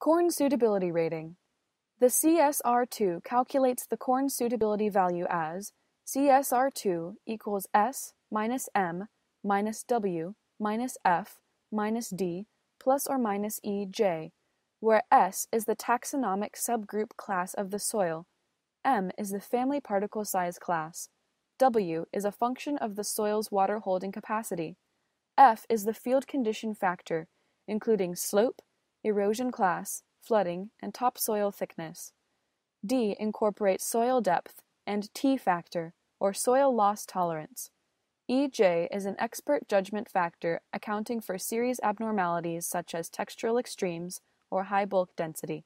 Corn suitability rating. The CSR2 calculates the corn suitability value as CSR2 equals S minus M minus W minus F minus D plus or minus EJ, where S is the taxonomic subgroup class of the soil, M is the family particle size class, W is a function of the soil's water holding capacity, F is the field condition factor, including slope, erosion class, flooding, and topsoil thickness. D incorporates soil depth and T factor, or soil loss tolerance. EJ is an expert judgment factor accounting for series abnormalities such as textural extremes or high bulk density.